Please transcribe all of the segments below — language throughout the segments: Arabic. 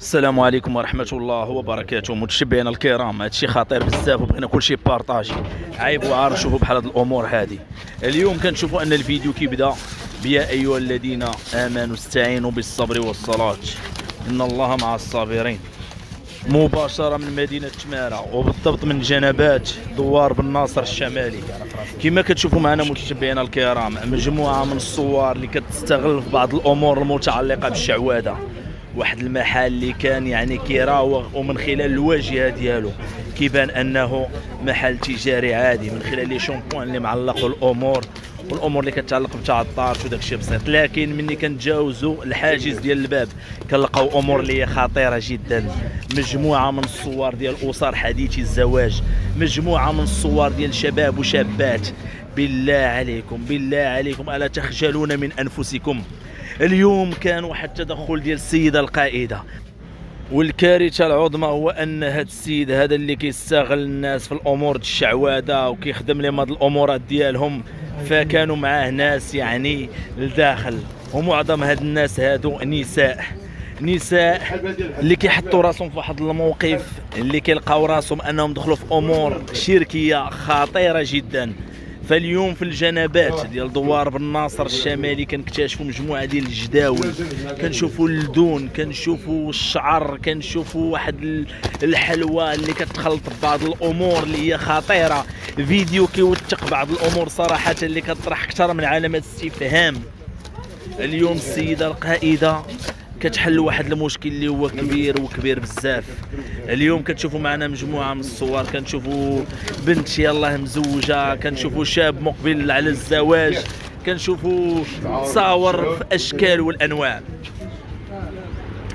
السلام عليكم ورحمة الله وبركاته متشبعينا الكرام. هادشي خطير بزاف وبغينا كلشي بارطاجي عيب وعار نشوفوا بحال هاد الأمور هادي اليوم كنشوفوا أن الفيديو كيبدأ بيا أيها الذين آمنوا استعينوا بالصبر والصلاة. إن الله مع الصابرين. مباشرة من مدينة تمارة وبالضبط من جنبات دوار بن ناصر الشمالي. كما كتشوفوا معنا متتبعينا الكرام مجموعة من الصور اللي كتستغل في بعض الأمور المتعلقة بالشعوذة. واحد المحل اللي كان يعني كيراوغ ومن خلال الواجهة ديالو كيبان أنه محل تجاري عادي من خلال لي شامبوان اللي معلق الأمور والأمور اللي كتعلق بتاع الطارت وداك الشيء بسيط. لكن ملي كنتجاوزوا الحاجز ديال الباب كنلقاو أمور اللي هي خطيرة جدا. مجموعة من الصور ديال أسر حديثي الزواج مجموعة من الصور ديال شباب وشابات. بالله عليكم بالله عليكم ألا تخجلون من أنفسكم؟ اليوم كان واحد التدخل ديال السيدة القائدة. والكارثة العظمى هو أن هذا السيد هذا اللي كيستغل الناس في الأمور الشعوذة وكيخدم لهم هذه الأمورات ديالهم فكانوا معاه ناس يعني لداخل. ومعظم هاد الناس هادو نساء. نساء اللي كيحطوا راسهم في واحد الموقف اللي كيلقاو راسهم أنهم دخلوا في أمور شركية خطيرة جدا. فاليوم في الجنبات ديال دوار بن ناصر الشمالي كنكتشفوا مجموعة ديال الجداول. كنشوفوا اللدون كنشوفوا الشعر كنشوفوا واحد الحلوى اللي كتخلط ببعض الأمور اللي هي خطيرة. فيديو كيوثق بعض الأمور صراحة اللي كتطرح أكثر من علامات استفهام. اليوم السيدة القائدة كتحل واحد المشكل اللي هو كبير وكبير بزاف. اليوم كتشوفوا معنا مجموعة من الصور كنشوفوا بنت يلاه مزوجة كنشوفوا شاب مقبل على الزواج كنشوفوا تصاور في أشكال والأنواع.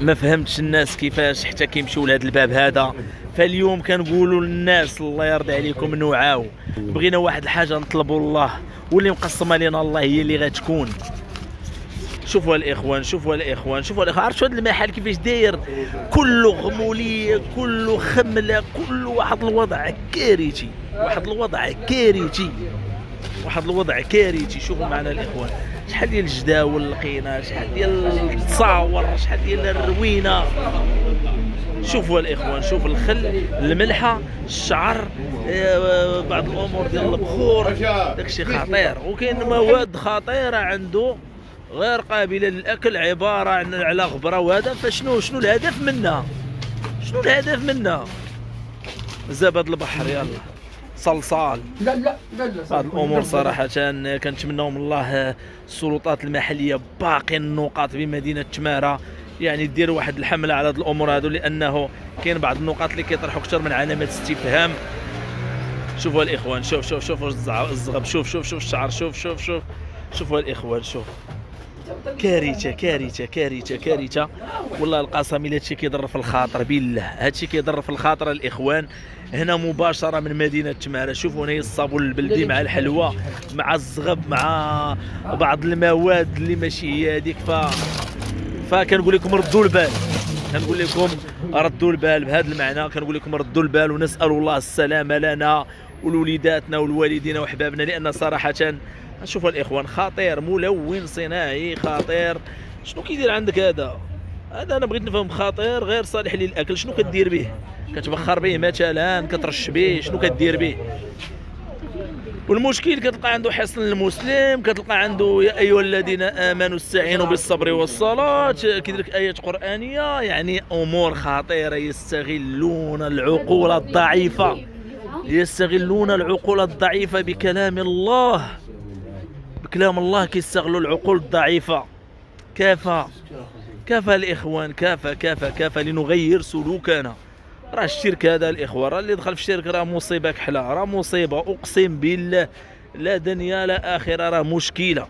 ما فهمتش الناس كيفاش حتى كيمشيو لهذا الباب هذا. فاليوم كنقولوا للناس الله يرضي عليكم نوعاو. بغينا واحد الحاجة نطلبوا الله واللي مقسمة لنا الله هي اللي غتكون. شوفوا الإخوان شوفوا الإخوان شوفوا الإخوان. عرفتوا هذا المحل كيفاش داير؟ كله غموليه كله خملة كله واحد الوضع كارثي واحد الوضع كارثي واحد الوضع كارثي. شوفوا معنا الإخوان شحال ديال الجداول لقينا شحال ديال التصاور شحال ديال الروينة. شوفوا الإخوان شوفوا الخل الملحة الشعر آه، بعض الأمور ديال البخور. داكشي خطير. وكاين مواد خطيرة عنده. غير قابلة للأكل عبارة عن على غبرة وهذا فشنو شنو الهدف منها؟ شنو الهدف منها؟ زبد البحر يلا. صلصال. لا لا لا لا بعض الأمور صراحة كنتمناو من الله السلطات المحلية باقي النقاط بمدينة تماره يعني دير واحد الحملة على هاد الأمور هادو لأنه كاين بعض النقاط اللي كيطرحوا أكثر من علامات استفهام. شوفوا الإخوان شوف شوف شوف الزغب. شوف شوف شوف الشعر. شوف شوف شوف. شوفوا الإخوان شوف. كارثة كارثة كارثة كارثة. والله القسم إلا هادشي كيضر في الخاطر بالله. هادشي كيضر في الخاطر الإخوان. هنا مباشرة من مدينة تمارة. شوفوا هنا الصابون البلدي مع الحلوى مع الزغب مع بعض المواد اللي ماشي هي هذيك ف فكنقول لكم ردوا البال. كنقول لكم ردوا البال بهذا المعنى. كنقول لكم ردوا البال ونسأل الله السلامة لنا ولوليداتنا والوالدين وحبابنا لأن صراحة شوفوا الإخوان. خطير ملون صناعي خطير. شنو كيدير عندك هذا؟ هذا أنا بغيت نفهم خطير غير صالح للأكل. شنو كدير به؟ كتبخر به مثلا كترش به شنو كدير به؟ والمشكل كتلقى عنده حصن المسلم كتلقى عنده يا أيها الذين آمنوا استعينوا بالصبر والصلاة. كيدير لك آيات قرآنية؟ يعني أمور خطيرة. يستغلون العقول الضعيفة. يستغلون العقول الضعيفة بكلام الله. بكلام الله كيستغلوا العقول الضعيفة. كافة. كافة الإخوان كافة كافة كافة لنغير سلوكنا. راه الشرك هذا الإخوان راه اللي دخل في الشرك راه مصيبة كحلة راه مصيبة. أقسم بالله لا دنيا لا آخرة راه مشكلة.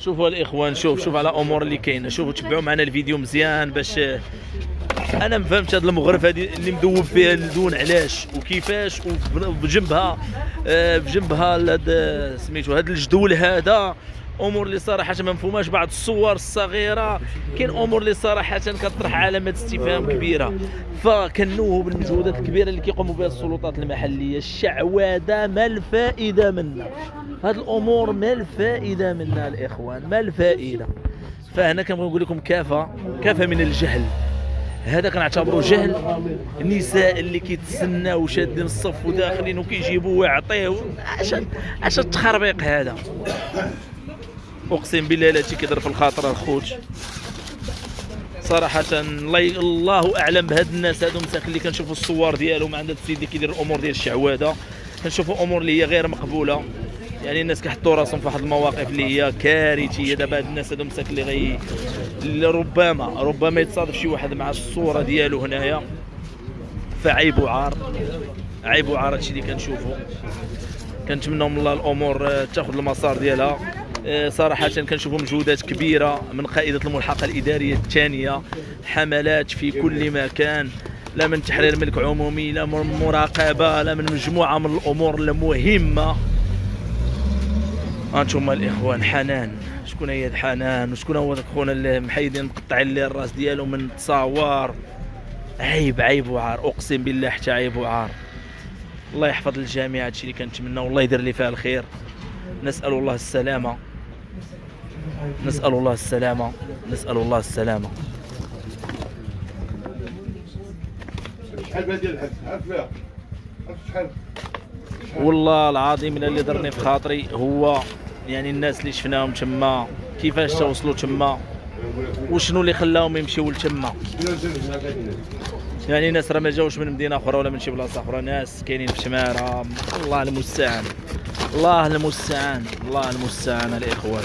شوفوا الإخوان شوف شوف على أمور اللي كاينة. شوفوا تبعوا معنا الفيديو مزيان باش أنا ما فهمتش هذا المغرف هذه اللي مذوب فيها اللون علاش وكيفاش وبجنبها آه، بجنبها هذا سميتو هذا الجدول هذا. أمور اللي صراحة ما مفهوماش بعض الصور الصغيرة. كاين أمور اللي صراحة كتطرح علامات استفهام كبيرة. فكنوه بالمجهودات الكبيرة اللي كيقوموا بها السلطات المحلية. الشعوذة ما الفائدة منها هذه الأمور ما الفائدة منها الإخوان ما الفائدة. فهنا كنبغي نقول لكم كافة كافة من الجهل. هذا كنعتبره جهل النساء اللي كيتسناو شادين الصف وداخلين وكيجيبوا ويعطيو. اش اش التخربيق هذا. أقسم بالله لا كيضرب في الخاطر الخوت. صراحة الله أعلم بهاد الناس هادو مساكن اللي كنشوفوا الصور ديالهم عند السيد اللي كيدير الأمور ديال الشعوذة. كنشوفوا أمور اللي هي غير مقبولة. يعني الناس كيحطوا راسهم في واحد المواقف اللي هي كارثية. دابا هاد الناس هادو مساكن اللي غي اللي ربما ربما يتصادف شي واحد مع الصورة ديالو هنايا. فعيب وعار. عيب وعار هادشي اللي كنشوفو. كنتمنوا من الله الأمور آه، تاخذ المسار ديالها. آه، صراحة كنشوفوا مجهودات كبيرة من قائدة الملحقة الإدارية الثانية. حملات في كل مكان. لا من تحرير ملك عمومي لا من مراقبة لا من مجموعة من الأمور المهمة. هانتوما الاخوان حنان. شكون هي حنان؟ وشكون هو ذاك خونا اللي محيدين مقطعين ليه الراس ديالو من تصاور عيب عيب وعار. اقسم بالله حتى عيب وعار. الله يحفظ الجميع هادشي اللي كنتمنى والله يدير لي فيها الخير. نسأل الله السلامة. نسأل الله السلامة. نسأل الله السلامة. شحال بها ديال فيها عارف شحال؟ والله العظيم الا اللي ضرني في خاطري هو يعني الناس اللي شفناهم تما كيفاش توصلوا تما وشنو اللي خلاهم يمشيو لتما. يعني ناس راه ما جاوش من مدينة أخرى ولا من شي بلاصة أخرى ناس كاينين في شمارة. الله المستعان. الله المستعان. الله المستعان الاخوان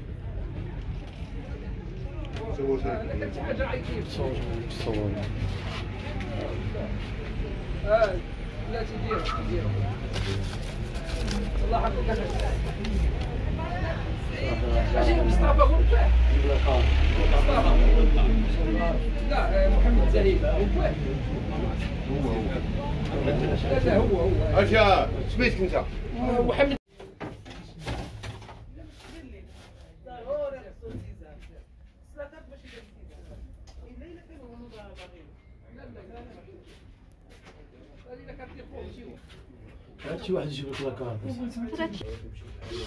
آه لا تدير تدير الله حقك أجي مصطفى مصطفى لا محمد زهير قول فيه لا هو هو اشا سميتك انت محمد شي واحد يجيب لك لاكارت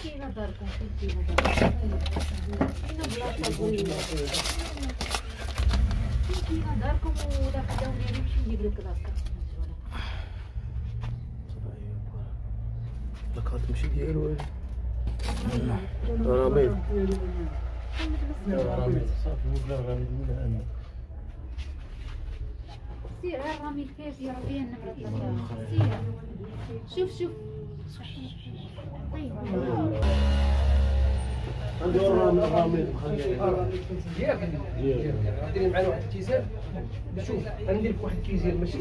فينا داركم فينا داركم ولا خداو لي نمشي نجيب لك لاكارت لاكارت ماشي ديالو. رامي. رامي. صافي ولا رامي ولا أنا. سير غير رامي الكاس يا ربي النمرة سير. شوف شوف. طيب. ديالك معنا واحد الكيزان شوف غندير لك واحد الكيزان ماشي؟